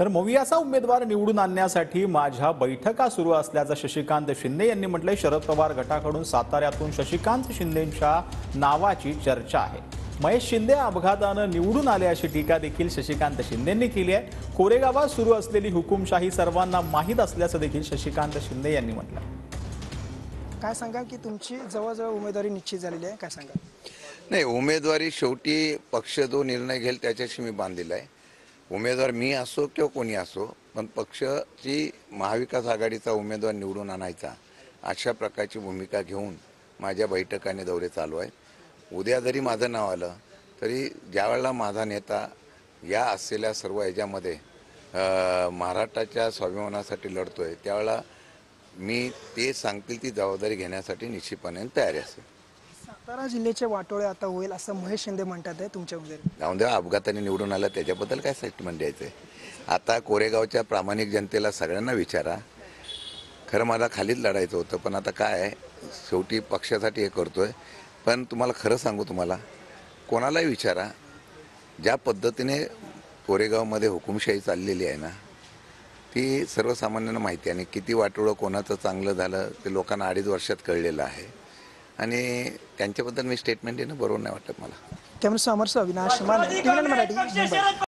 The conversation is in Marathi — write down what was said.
तर मोवियाचा उमेदवार निवडून आणण्यासाठी माझ्या बैठका सुरू असल्याचं शशिकांत शिंदे यांनी म्हटलंय. शरद पवार गटाकडून साताऱ्यातून शशिकांत शिंदेंच्या नावाची चर्चा आहे. महेश शिंदे अपघातानं निवडून आले अशी टीका देखील शशिकांत शिंदेंनी केली आहे. कोरेगावात सुरू असलेली हुकुमशाही सर्वांना माहीत असल्याचं देखील शशिकांत शिंदे यांनी म्हटलं काय सांगा की तुमची जवळजवळ उमेदवारी निश्चित झालेली आहे? काय सांगा नाही उमेदवारी शेवटी पक्ष जो निर्णय घेईल त्याच्याशी मी बांधलेला आहे. उमेदवार मी असो किंवा कोणी असो पण पक्षाची महाविकास आघाडीचा उमेदवार निवडून आणायचा अशा प्रकारची भूमिका घेऊन माझ्या बैठकाने दौरे चालू आहेत. उद्या जरी माझं नाव आलं तरी ज्यावेळेला माझा नेता या असलेल्या सर्व ह्याच्यामध्ये महाराष्ट्राच्या स्वाभिमानासाठी लढतोय त्यावेळेला मी ते सांगतील ती जबाबदारी घेण्यासाठी निश्चितपणे तयारी असेल. सातारा जिल्ह्याचे वाटोळे आता होईल असं महेश शिंदे म्हणतात आहे तुमच्या उमेदवारी जाऊन द्या अपघाताने निवडून आलं त्याच्याबद्दल काय स्टेटमेंट द्यायचं आहे आता कोरेगावच्या प्रामाणिक जनतेला सगळ्यांना विचारा. खरं मला खालीच लढायचं होतं पण आता काय आहे शेवटी पक्षासाठी हे करतोय. पण तुम्हाला खरं सांगू तुम्हाला कोणालाही विचारा. ज्या पद्धतीने कोरेगावमध्ये हुकुमशाही चाललेली आहे ना ती सर्वसामान्यांना माहिती आहे. आणि किती वाटोळं कोणाचं चांगलं झालं ते लोकांना अडीच वर्षात कळलेलं आहे. आणि त्यांच्याबद्दल मी स्टेटमेंट देणं बरोबर नाही वाटत मला. त्यामुळे समोर अविनाश माने टीव्ही मराठी मुंबई.